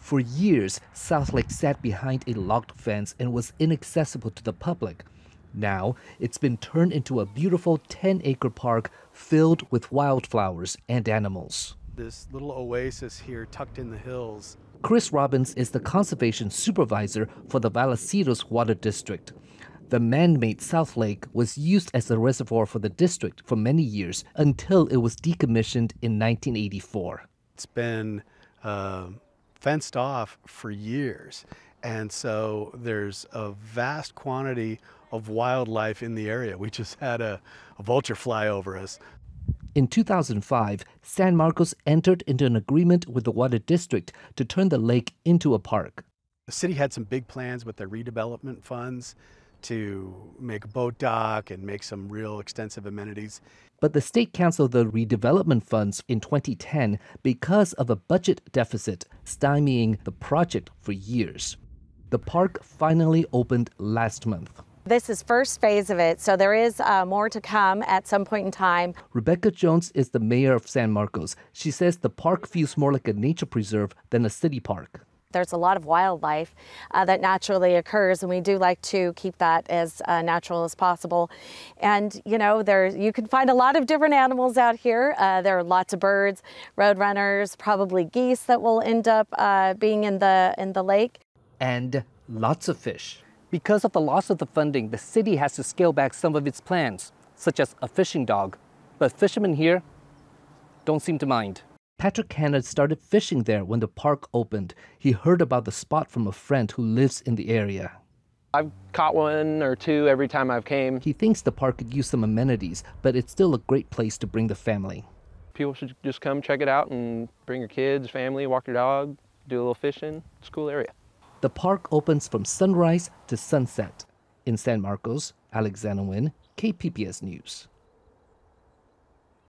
For years, South Lake sat behind a locked fence and was inaccessible to the public. Now, it's been turned into a beautiful 10 acre park filled with wildflowers and animals. This little oasis here tucked in the hills. Chris Robbins is the conservation supervisor for the Vallecitos Water District. The man made South Lake was used as a reservoir for the district for many years until it was decommissioned in 1984. It's been uh, fenced off for years. And so there's a vast quantity of wildlife in the area. We just had a, a vulture fly over us. In 2005, San Marcos entered into an agreement with the Water District to turn the lake into a park. The city had some big plans with their redevelopment funds to make a boat dock and make some real extensive amenities. But the state canceled the redevelopment funds in 2010 because of a budget deficit, stymieing the project for years. The park finally opened last month. This is first phase of it, so there is uh, more to come at some point in time. Rebecca Jones is the mayor of San Marcos. She says the park feels more like a nature preserve than a city park. There's a lot of wildlife uh, that naturally occurs, and we do like to keep that as uh, natural as possible. And you know, there you can find a lot of different animals out here. Uh, there are lots of birds, roadrunners, probably geese that will end up uh, being in the in the lake, and lots of fish. Because of the loss of the funding, the city has to scale back some of its plans, such as a fishing dog. But fishermen here don't seem to mind. Patrick Hanna started fishing there when the park opened. He heard about the spot from a friend who lives in the area. I've caught one or two every time I've came. He thinks the park could use some amenities, but it's still a great place to bring the family. People should just come check it out and bring your kids, family, walk your dog, do a little fishing. It's a cool area. The park opens from sunrise to sunset. In San Marcos, Alexander Nguyen, KPBS News.